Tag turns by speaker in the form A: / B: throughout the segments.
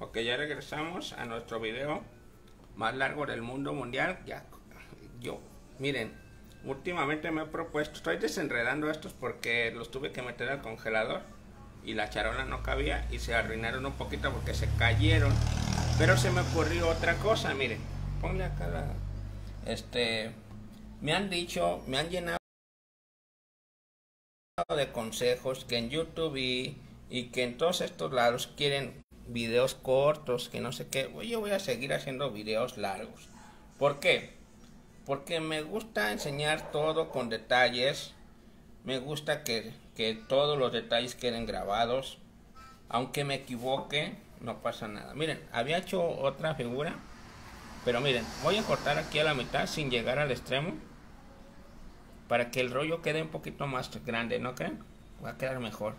A: Ok, ya regresamos a nuestro video más largo del mundo mundial. Ya, yo, miren, últimamente me he propuesto, estoy desenredando estos porque los tuve que meter al congelador y la charola no cabía y se arruinaron un poquito porque se cayeron. Pero se me ocurrió otra cosa, miren, ponle acá la, este, me han dicho, me han llenado de consejos que en YouTube y, y que en todos estos lados quieren videos cortos, que no sé qué. Yo voy a seguir haciendo videos largos. ¿Por qué? Porque me gusta enseñar todo con detalles. Me gusta que, que todos los detalles queden grabados. Aunque me equivoque, no pasa nada. Miren, había hecho otra figura. Pero miren, voy a cortar aquí a la mitad sin llegar al extremo. Para que el rollo quede un poquito más grande, ¿no creen? Va a quedar mejor.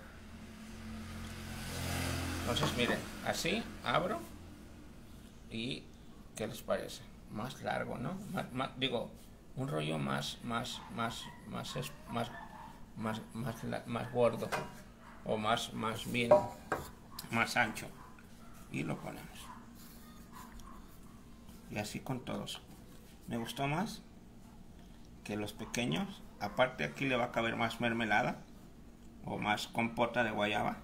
A: Entonces, miren, así abro y ¿qué les parece? Más largo, ¿no? Más, digo, un rollo más, más, más, más, más, más, más, más gordo o más, más bien, más ancho y lo ponemos. Y así con todos. Me gustó más que los pequeños. Aparte aquí le va a caber más mermelada o más compota de guayaba.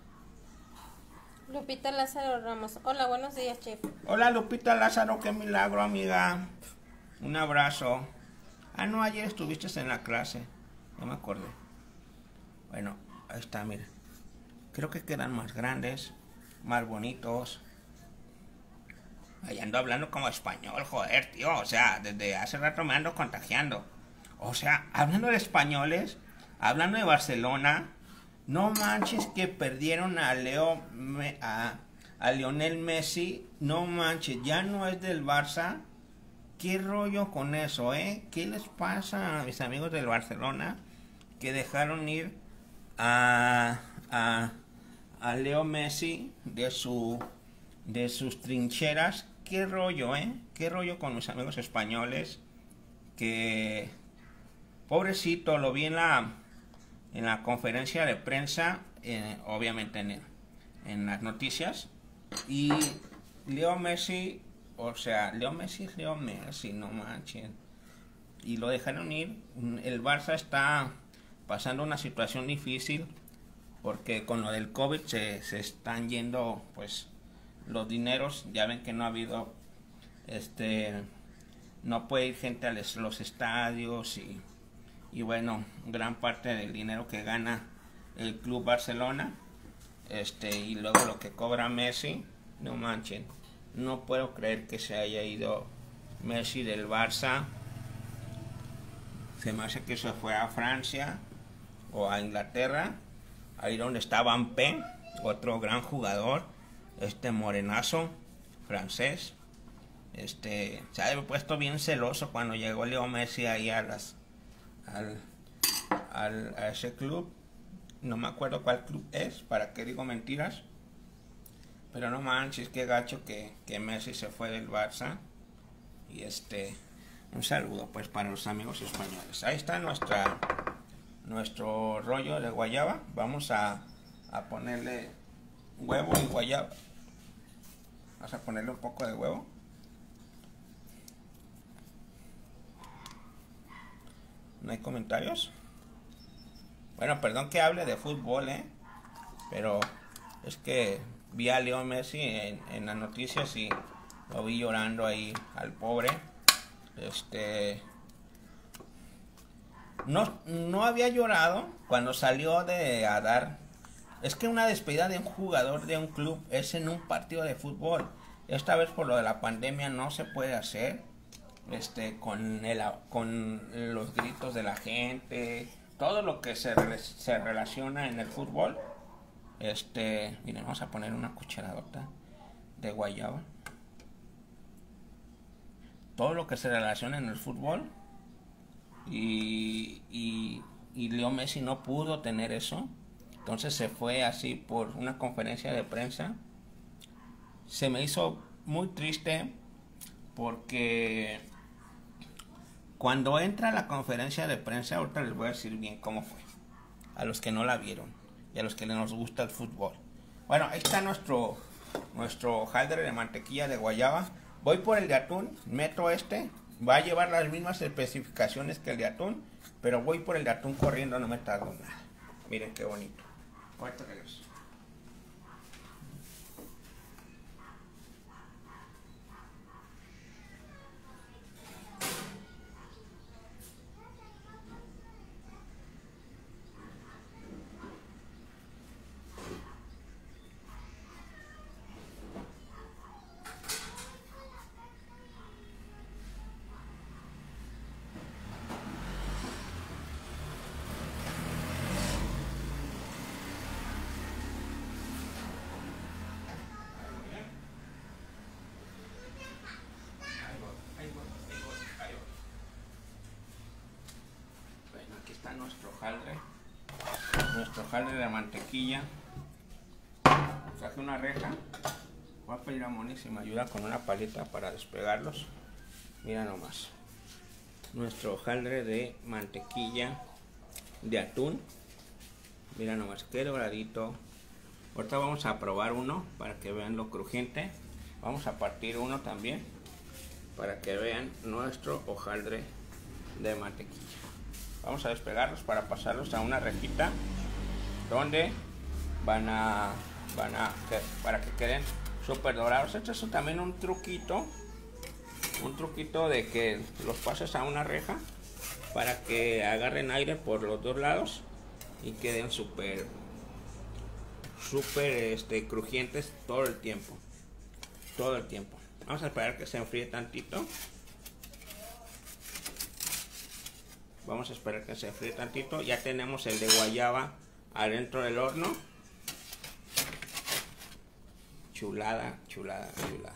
B: Lupita Lázaro Ramos. Hola, buenos días, chef.
A: Hola, Lupita Lázaro, qué milagro, amiga. Un abrazo. Ah, no, ayer estuviste en la clase. No me acuerdo. Bueno, ahí está, mira. Creo que quedan más grandes, más bonitos. Ahí ando hablando como español, joder, tío. O sea, desde hace rato me ando contagiando. O sea, hablando de españoles, hablando de Barcelona, no manches que perdieron a Leo a, a Lionel Messi. No manches, ya no es del Barça. ¿Qué rollo con eso, eh? ¿Qué les pasa a mis amigos del Barcelona que dejaron ir a, a, a Leo Messi de su de sus trincheras? ¿Qué rollo, eh? ¿Qué rollo con mis amigos españoles que pobrecito lo vi en la en la conferencia de prensa, eh, obviamente en, en, las noticias, y Leo Messi, o sea, Leo Messi es Leo Messi, no manches. Y lo dejaron ir. El Barça está pasando una situación difícil porque con lo del COVID se, se están yendo, pues, los dineros. Ya ven que no ha habido, este, no puede ir gente a los estadios y y bueno, gran parte del dinero que gana el Club Barcelona este y luego lo que cobra Messi, no manchen. No puedo creer que se haya ido Messi del Barça. Se me hace que se fue a Francia o a Inglaterra, ahí donde estaba Mbappé, otro gran jugador, este morenazo francés. Este, se ha puesto bien celoso cuando llegó Leo Messi ahí a las al, al, a ese club. No me acuerdo cuál club es, para qué digo mentiras. Pero no manches, qué gacho que, que Messi se fue del Barça. Y este, un saludo pues para los amigos españoles. Ahí está nuestra, nuestro rollo de guayaba. Vamos a, a ponerle huevo y guayaba. Vamos a ponerle un poco de huevo. ¿No hay comentarios? Bueno, perdón que hable de fútbol, ¿eh? Pero es que vi a Leo Messi en, en las noticias y lo vi llorando ahí al pobre. Este. No, no había llorado cuando salió de a dar. Es que una despedida de un jugador de un club es en un partido de fútbol. Esta vez por lo de la pandemia no se puede hacer este, con, el, con los gritos de la gente, todo lo que se, se relaciona en el fútbol. Este, miren, vamos a poner una cucharadota de guayaba. Todo lo que se relaciona en el fútbol. Y, y, y Leo Messi no pudo tener eso. Entonces se fue así por una conferencia de prensa. Se me hizo muy triste porque cuando entra a la conferencia de prensa, ahorita les voy a decir bien cómo fue. A los que no la vieron y a los que nos gusta el fútbol. Bueno, ahí está nuestro, nuestro de mantequilla de guayaba. Voy por el de atún, meto este, va a llevar las mismas especificaciones que el de atún, pero voy por el de atún corriendo, no me tardo nada. Miren qué bonito. Ahorita regreso. Bueno, aquí está nuestro hojaldre. Hojaldre de mantequilla. Saqué una reja. Voy a pedir a Moni ayuda con una paleta para despegarlos. Mira nomás. Nuestro hojaldre de mantequilla de atún. Mira nomás, qué doradito. Ahorita vamos a probar uno para que vean lo crujiente. Vamos a partir uno también para que vean nuestro hojaldre de mantequilla. Vamos a despegarlos para pasarlos a una rejita donde van a, van a para que queden súper dorados. Este es también un truquito, un truquito de que los pases a una reja para que agarren aire por los dos lados y queden súper, súper este, crujientes todo el tiempo, todo el tiempo. Vamos a esperar que se enfríe tantito. Vamos a esperar que se enfríe tantito. Ya tenemos el de guayaba adentro del horno. Chulada, chulada, chulada.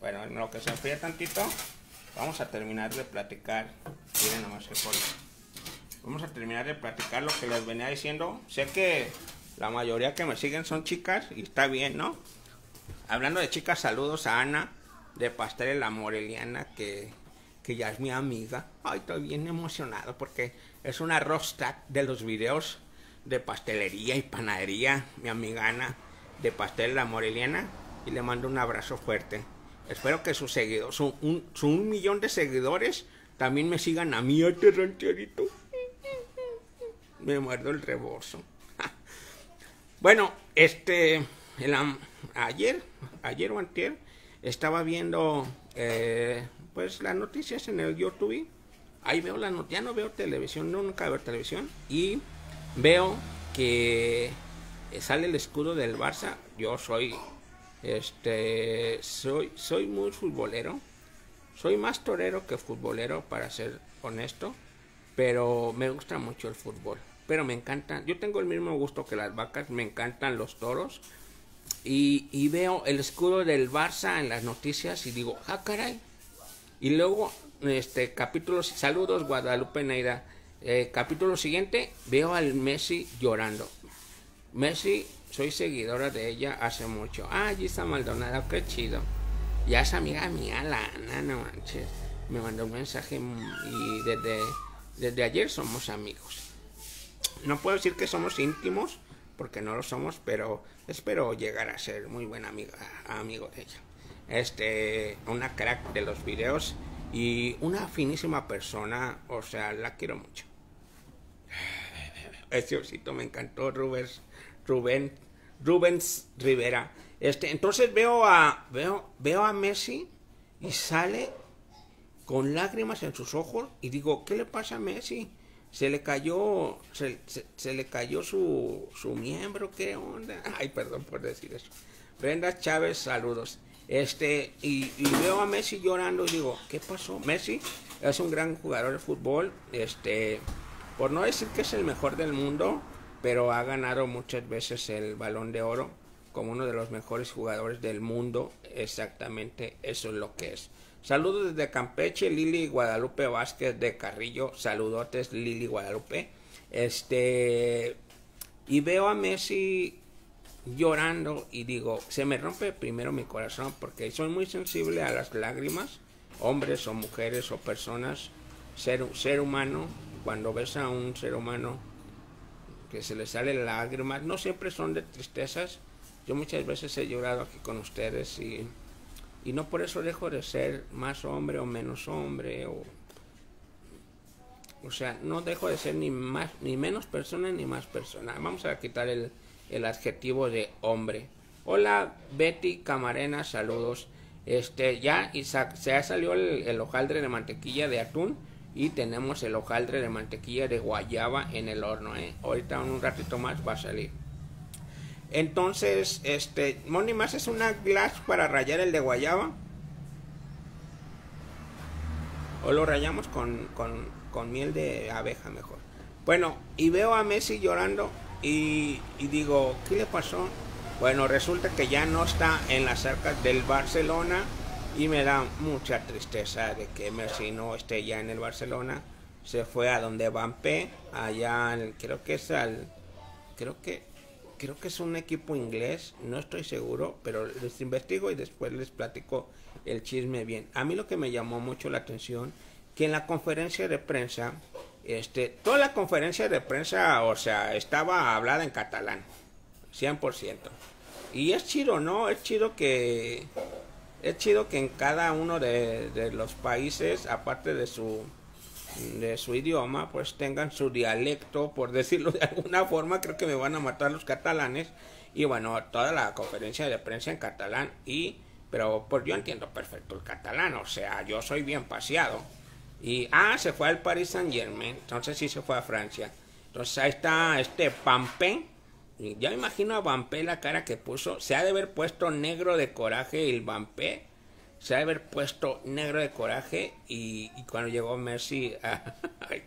A: Bueno, en lo que se enfríe tantito, vamos a terminar de platicar. Miren nomás forma. Vamos a terminar de platicar lo que les venía diciendo. Sé que la mayoría que me siguen son chicas y está bien, ¿no? Hablando de chicas, saludos a Ana de Pastel La Moreliana, que, que ya es mi amiga. Ay, estoy bien emocionado porque es una rockstar de los videos de pastelería y panadería, mi amiga Ana de Pastel La Moreliana. Y le mando un abrazo fuerte. Espero que sus seguidores, su un, su un millón de seguidores, también me sigan a mí, este. Me muerdo el reborso. Bueno, este, el ayer, ayer o antier, estaba viendo, eh, pues, las noticias en el YouTube. Ahí veo la noticia, ya no veo televisión, no, nunca veo televisión. Y veo que sale el escudo del Barça. Yo soy, este, soy, soy muy futbolero. Soy más torero que futbolero, para ser honesto. Pero me gusta mucho el fútbol. Pero me encantan. Yo tengo el mismo gusto que las vacas. Me encantan los toros. Y, y veo el escudo del Barça en las noticias y digo, ah, caray. Y luego, este capítulo, saludos Guadalupe Neida. Eh, capítulo siguiente, veo al Messi llorando. Messi, soy seguidora de ella hace mucho. Ah, Gisa Maldonado, qué chido. Ya es amiga mía, la Ana, no manches. Me mandó un mensaje y desde, desde ayer somos amigos. No puedo decir que somos íntimos, porque no lo somos, pero espero llegar a ser muy buena amiga, amigo de ella. Este, una crack de los videos y una finísima persona, o sea, la quiero mucho. Este osito me encantó, Rubens, Rubén, Rubens Rivera. Este, entonces veo a, veo, veo a Messi y sale con lágrimas en sus ojos y digo, ¿qué le pasa a Messi? Se le cayó, se, se- se le cayó su, su miembro, ¿qué onda? Ay, perdón por decir eso. Brenda Chávez, saludos. Este, y, y veo a Messi llorando y digo, ¿qué pasó? Messi es un gran jugador de fútbol, este, por no decir que es el mejor del mundo, pero ha ganado muchas veces el balón de oro como uno de los mejores jugadores del mundo. Exactamente eso es lo que es. Saludos desde Campeche, Lili Guadalupe Vázquez de Carrillo. Saludotes, Lili Guadalupe. Este. Y veo a Messi llorando y digo, se me rompe primero mi corazón porque soy muy sensible a las lágrimas, hombres o mujeres o personas, ser, ser humano, cuando ves a un ser humano que se le salen lágrimas, no siempre son de tristezas, Yo muchas veces he llorado aquí con ustedes y, y no por eso dejo de ser más hombre o menos hombre o o sea, no dejo de ser ni más ni menos persona ni más persona. Vamos a quitar el, el adjetivo de hombre. Hola Betty Camarena, saludos. Este ya Isaac, se ha salido el, el, hojaldre de mantequilla de atún y tenemos el hojaldre de mantequilla de guayaba en el horno. ¿eh? Ahorita en un ratito más va a salir. Entonces, este, Moni más es una glass para rayar el de guayaba. O lo rayamos con, con, con miel de abeja mejor. Bueno, y veo a Messi llorando y, y, digo, ¿qué le pasó? Bueno, resulta que ya no está en las arcas del Barcelona y me da mucha tristeza de que Messi no esté ya en el Barcelona. Se fue a donde Van P, allá, creo que es al, creo que, creo que es un equipo inglés, no estoy seguro, pero les investigo y después les platico el chisme bien. A mí lo que me llamó mucho la atención que en la conferencia de prensa, este, toda la conferencia de prensa, o sea, estaba hablada en catalán, 100%. Y es chido, ¿no? Es chido que es chido que en cada uno de, de, los países, aparte de su de su idioma, pues tengan su dialecto, por decirlo de alguna forma, creo que me van a matar los catalanes. Y bueno, toda la conferencia de prensa en catalán y pero pues yo entiendo perfecto el catalán, o sea, yo soy bien paseado. Y, ah, se fue al Paris Saint Germain, entonces sí se fue a Francia. Entonces ahí está este Pampé. Ya me imagino a Vampé la cara que puso. Se ha de haber puesto negro de coraje el Vampé. Se ha de haber puesto negro de coraje. Y, cuando llegó Messi. ay,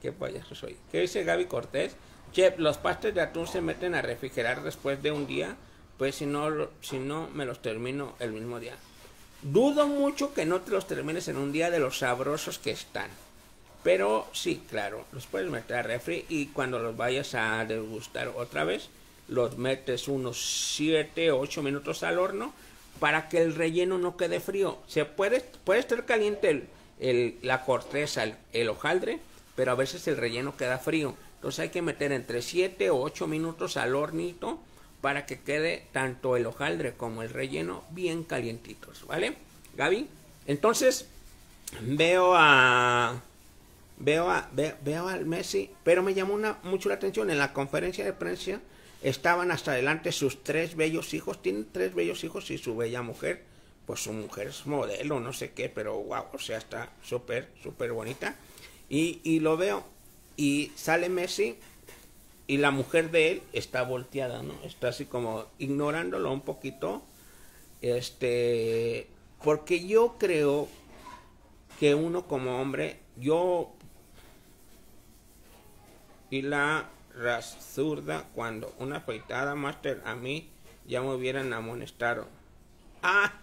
A: qué payaso soy. ¿Qué dice Gaby Cortés? Chef, los pastes de atún se meten a refrigerar después de un día. Pues si no, si no me los termino el mismo día. Dudo mucho que no te los termines en un día de los sabrosos que están. Pero sí, claro, los puedes meter a refri y cuando los vayas a degustar otra vez, los metes unos 7 o 8 minutos al horno para que el relleno no quede frío. Se puede, puede estar caliente el, el, la corteza, el, el, hojaldre, pero a veces el relleno queda frío. Entonces hay que meter entre 7 o 8 minutos al hornito para que quede tanto el hojaldre como el relleno bien calientitos, ¿vale? Gaby, entonces veo a veo a veo, veo al Messi, pero me llamó mucho la atención en la conferencia de prensa estaban hasta adelante sus tres bellos hijos, tienen tres bellos hijos y su bella mujer, pues su mujer es modelo, no sé qué, pero wow, o sea, está súper, súper bonita. Y, y lo veo, y sale Messi y la mujer de él está volteada, ¿no? Está así como ignorándolo un poquito. Este, porque yo creo que uno como hombre, yo y la zurda cuando una afeitada master a mí ya me hubieran amonestado. Ah,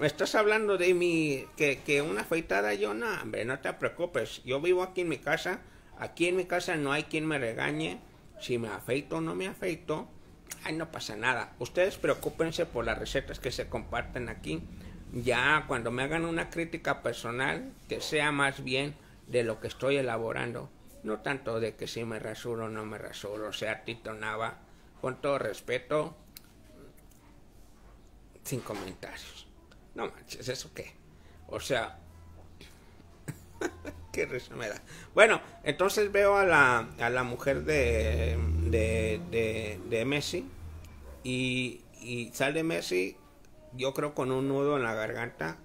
A: me estás hablando de mi que, que una afeitada yo no, hombre, no te preocupes. Yo vivo aquí en mi casa Aquí en mi casa no hay quien me regañe si me afeito o no me afeito. Ay, no pasa nada. Ustedes preocúpense por las recetas que se comparten aquí. Ya cuando me hagan una crítica personal, que sea más bien de lo que estoy elaborando. No tanto de que si me rasuro o no me rasuro. O sea, Tito Nava, con todo respeto, sin comentarios. No manches, ¿eso qué? O sea, qué risa me da. Bueno, entonces veo a la, a la mujer de, de, de, de Messi y, y, sale Messi, yo creo con un nudo en la garganta,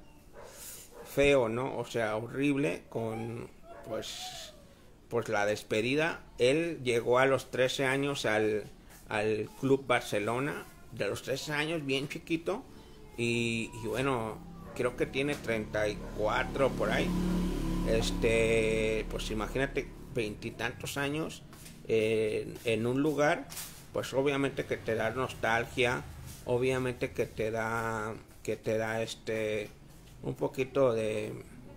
A: feo, ¿no? O sea, horrible, con pues, pues la despedida. Él llegó a los 13 años al, al Club Barcelona, de los 13 años, bien chiquito, y, bueno, creo que tiene 34 por ahí este, pues imagínate veintitantos años eh, en un lugar, pues obviamente que te da nostalgia, obviamente que te da, que te da este, un poquito de,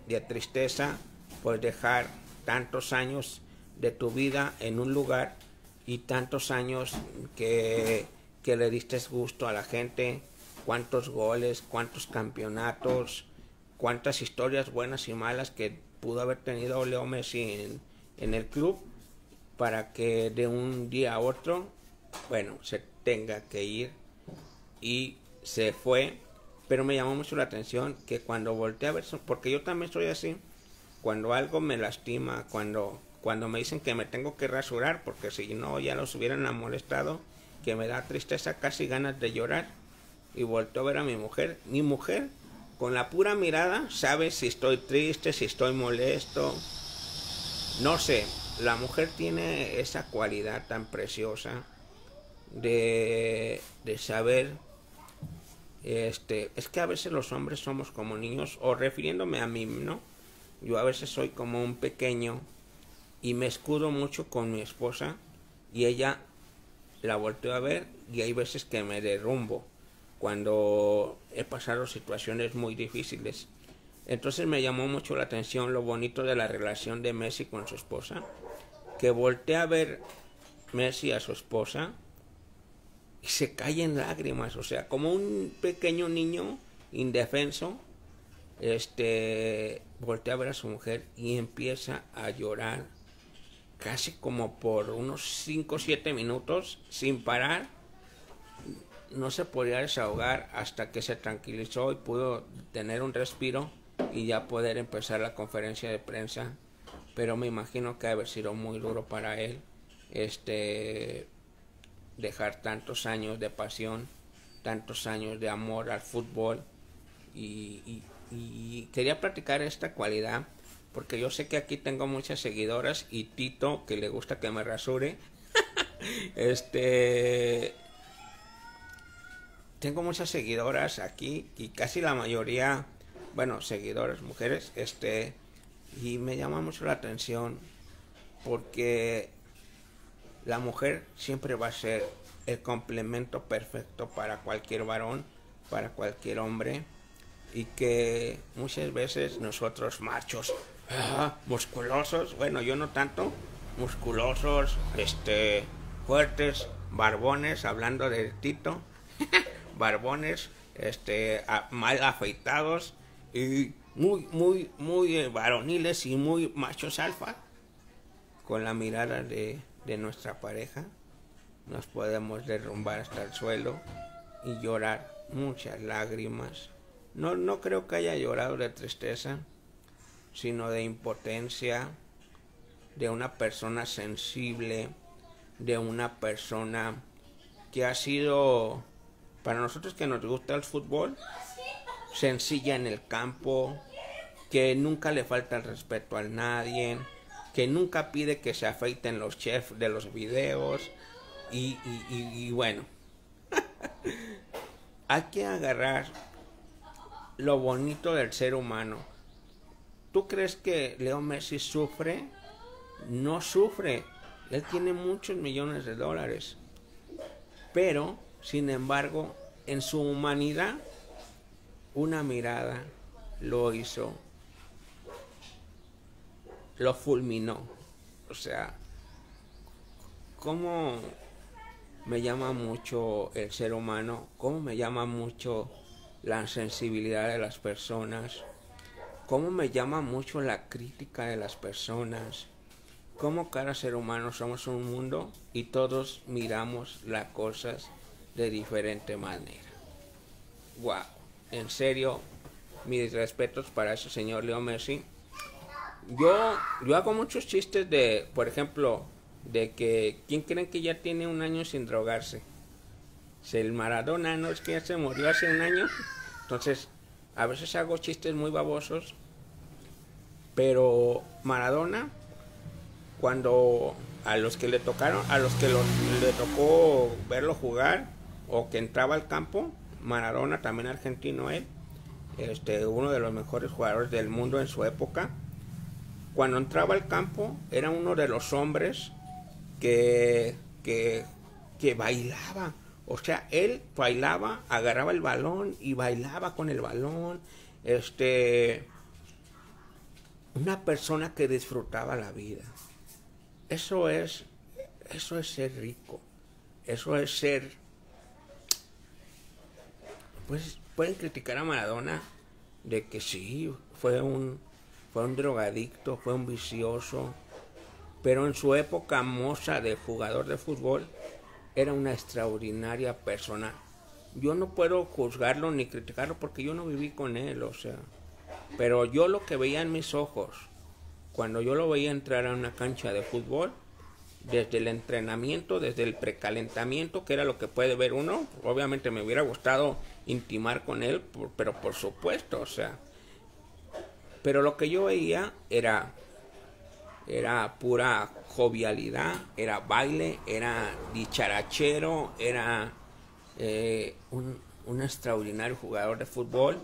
A: de tristeza, pues dejar tantos años de tu vida en un lugar y tantos años que, que le diste gusto a la gente, cuántos goles, cuántos campeonatos, cuántas historias buenas y malas que pudo haber tenido Leo Messi en, en, el club para que de un día a otro, bueno, se tenga que ir y se fue, pero me llamó mucho la atención que cuando volteé a ver, porque yo también soy así, cuando algo me lastima, cuando, cuando me dicen que me tengo que rasurar, porque si no ya los hubieran molestado, que me da tristeza, casi ganas de llorar, y volteo a ver a mi mujer, mi mujer con la pura mirada sabe si estoy triste, si estoy molesto, no sé, la mujer tiene esa cualidad tan preciosa de, de saber este, es que a veces los hombres somos como niños, o refiriéndome a mí, ¿no? Yo a veces soy como un pequeño y me escudo mucho con mi esposa y ella la volteo a ver y hay veces que me derrumbo cuando he pasado situaciones muy difíciles. Entonces me llamó mucho la atención lo bonito de la relación de Messi con su esposa, que voltea a ver Messi a su esposa y se cae en lágrimas, o sea, como un pequeño niño indefenso, este, voltea a ver a su mujer y empieza a llorar casi como por unos 5 o 7 minutos sin parar. No se podía desahogar hasta que se tranquilizó y pudo tener un respiro y ya poder empezar la conferencia de prensa. Pero me imagino que haber sido muy duro para él. Este dejar tantos años de pasión, tantos años de amor al fútbol y, quería practicar esta cualidad porque yo sé que aquí tengo muchas seguidoras y Tito que le gusta que me rasure este tengo muchas seguidoras aquí y casi la mayoría bueno seguidoras mujeres este y me llama mucho la atención porque la mujer siempre va a ser el complemento perfecto para cualquier varón, para cualquier hombre, y que muchas veces nosotros machos, ah, musculosos, bueno, yo no tanto, musculosos, este, fuertes, barbones, hablando de Tito, barbones, este, mal afeitados y muy, muy, muy eh, varoniles y muy machos alfa, con la mirada de de nuestra pareja, nos podemos derrumbar hasta el suelo y llorar muchas lágrimas. No, no creo que haya llorado de tristeza, sino de impotencia, de una persona sensible, de una persona que ha sido, para nosotros que nos gusta el fútbol, sencilla en el campo, que nunca le falta el respeto a nadie, que nunca pide que se afeiten los chefs de los videos y, y, bueno, hay que agarrar lo bonito del ser humano. ¿Tú crees que Leo Messi sufre? No sufre. Él tiene muchos millones de dólares. Pero, sin embargo, en su humanidad, una mirada lo hizo lo fulminó. O sea, cómo me llama mucho el ser humano, cómo me llama mucho la sensibilidad de las personas, cómo me llama mucho la crítica de las personas, cómo cada ser humano somos un mundo y todos miramos las cosas de diferente manera. Wow, en serio, mis respetos para ese señor Leo Messi yo, yo hago muchos chistes de, por ejemplo, de que, ¿quién creen que ya tiene un año sin drogarse? El Maradona no es que se murió hace un año. Entonces, a veces hago chistes muy babosos. Pero Maradona, cuando a los que le tocaron, a los que le tocó verlo jugar o que entraba al campo, Maradona, también argentino él, este, uno de los mejores jugadores del mundo en su época, cuando entraba al campo era uno de los hombres que, que, que bailaba. O sea, él bailaba, agarraba el balón y bailaba con el balón. Este, una persona que disfrutaba la vida. Eso es, eso es ser rico. Eso es ser. Pues pueden criticar a Maradona de que sí, fue un, fue un drogadicto, fue un vicioso, pero en su época moza de jugador de fútbol, era una extraordinaria persona. Yo no puedo juzgarlo ni criticarlo porque yo no viví con él, o sea. Pero yo lo que veía en mis ojos, cuando yo lo veía entrar a una cancha de fútbol, desde el entrenamiento, desde el precalentamiento, que era lo que puede ver uno, obviamente me hubiera gustado intimar con él, pero por supuesto, o sea. Pero lo que yo veía era era pura jovialidad, era baile, era dicharachero, era eh, un, un, extraordinario jugador de fútbol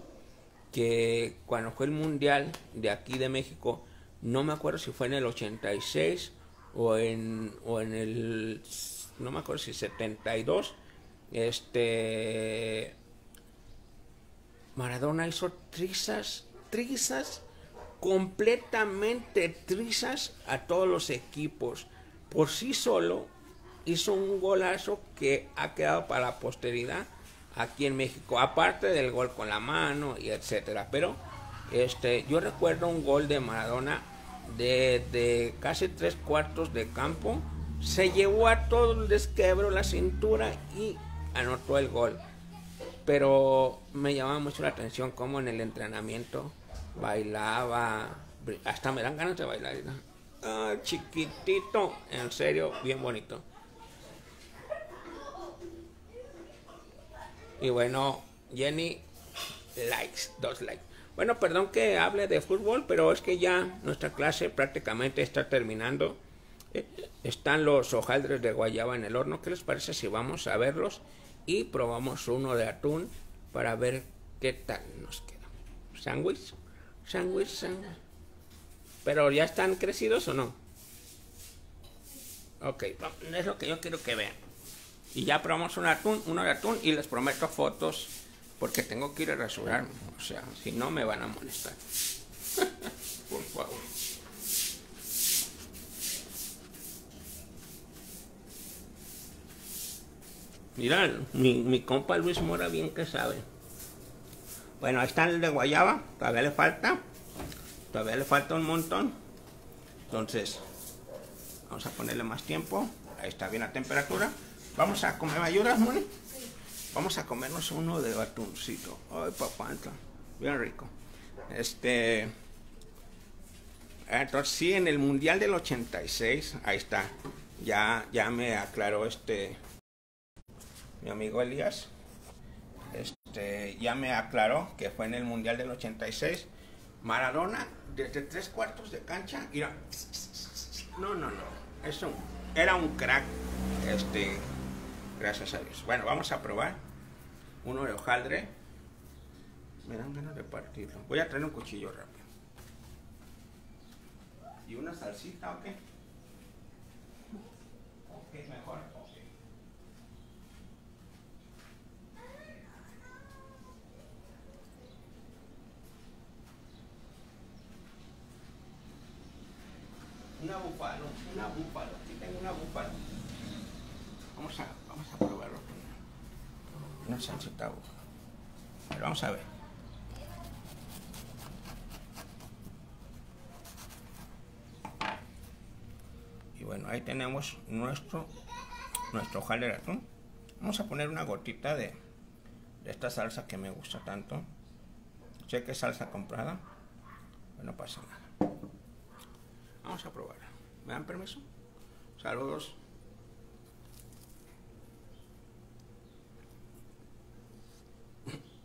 A: que cuando fue el mundial de aquí de México, no me acuerdo si fue en el 86 o en, o en el, no me acuerdo si 72, este, Maradona hizo trizas, trizas completamente trizas a todos los equipos. Por sí solo hizo un golazo que ha quedado para la posteridad aquí en México, aparte del gol con la mano y etcétera. Pero este, yo recuerdo un gol de Maradona de, casi tres cuartos de campo, se llevó a todo el desquebro la cintura y anotó el gol. Pero me llamaba mucho la atención como en el entrenamiento bailaba, hasta me dan ganas de bailar. Ah, chiquitito, en serio, bien bonito. Y bueno, Jenny, likes, dos likes. Bueno, perdón que hable de fútbol, pero es que ya nuestra clase prácticamente está terminando. Eh, están los hojaldres de guayaba en el horno. ¿Qué les parece si vamos a verlos? Y probamos uno de atún para ver qué tal nos queda. ¿Sándwich? Sándwich, sándwich. Pero ya están crecidos o no? Ok, es lo que yo quiero que vean. Y ya probamos un atún, uno de atún y les prometo fotos porque tengo que ir a rasurarme. O sea, si no me van a molestar. Por favor. Mira, mi, mi compa Luis Mora bien que sabe. Bueno, ahí está el de guayaba, todavía le falta. Todavía le falta un montón. Entonces, vamos a ponerle más tiempo. Ahí está bien la temperatura. Vamos a comer, ¿me ayudas, Moni? Vamos a comernos uno de atuncito. Ay, papá, bien rico. Este. Entonces, sí, en el Mundial del 86, ahí está. Ya, ya me aclaró este. Mi amigo Elías. Este, ya me aclaró que fue en el Mundial del 86. Maradona, desde tres cuartos de cancha, era, no, no, no, eso era un crack, este, gracias a Dios. Bueno, vamos a probar uno de hojaldre. Me dan ganas de partirlo. Voy a traer un cuchillo rápido. ¿Y una salsita o qué? Ok, mejor. Una búfalo, una búfalo, aquí tengo una búfalo. Vamos a, vamos a probarlo. Una salsita. Ver, vamos a ver. Y bueno, ahí tenemos nuestro, nuestro de atún. Vamos a poner una gotita de, de esta salsa que me gusta tanto. Sé que es salsa comprada, pero no pasa nada. Vamos a probar. ¿Me dan permiso? Saludos.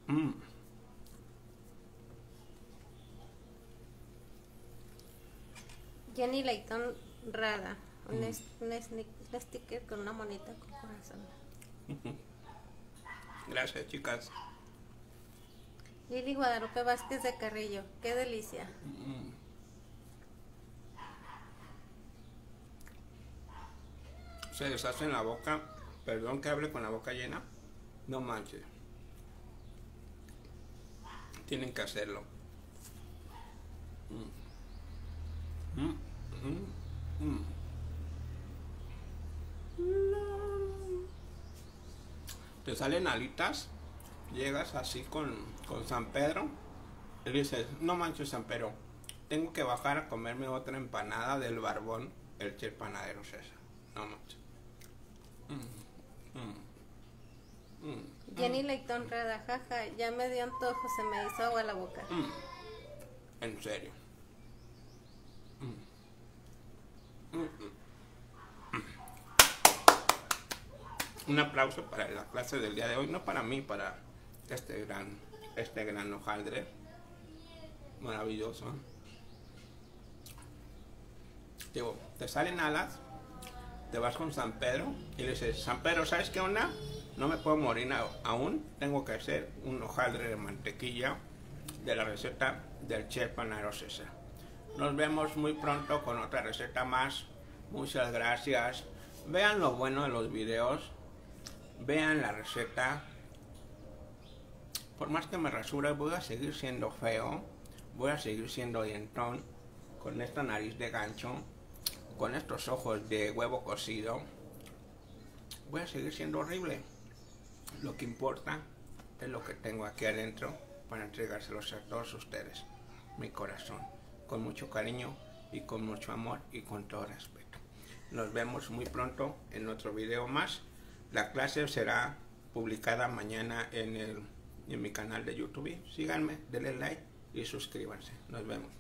A: Mm.
B: Jenny Layton Rada. Un, mm. un, sticker con una moneta con corazón.
A: Gracias, chicas.
B: Lili Guadalupe Vázquez de Carrillo. Qué delicia.
A: Mm. Se deshace en la boca. Perdón que hable con la boca llena. No manches. Tienen que hacerlo. Te salen alitas, llegas así con, con San Pedro y dices, no manches San Pedro, tengo que bajar a comerme otra empanada del barbón, el chef panadero César. No manches. Mm. Mm.
B: Jenny Layton Rada, jaja, ya me dio antojo, se me hizo agua la boca.
A: Mm. En serio. Mm. Mm, mm. Un aplauso para la clase del día de hoy, no para mí, para este gran, este gran hojaldre. Maravilloso. Digo, te salen alas, te vas con San Pedro y le dices, San Pedro, ¿sabes qué onda? No me puedo morir aún, tengo que hacer un hojaldre de mantequilla de la receta del chef Panaro César. Nos vemos muy pronto con otra receta más. Muchas gracias. Vean lo bueno de los videos. Vean la receta. Por más que me rasure, voy a seguir siendo feo. Voy a seguir siendo dientón. Con esta nariz de gancho. Con estos ojos de huevo cocido. Voy a seguir siendo horrible. Lo que importa es lo que tengo aquí adentro para entregárselos a todos ustedes. Mi corazón. Con mucho cariño y con mucho amor y con todo respeto. Nos vemos muy pronto en otro video más. La clase será publicada mañana en, el, en mi canal de YouTube. Síganme, denle like y suscríbanse. Nos vemos.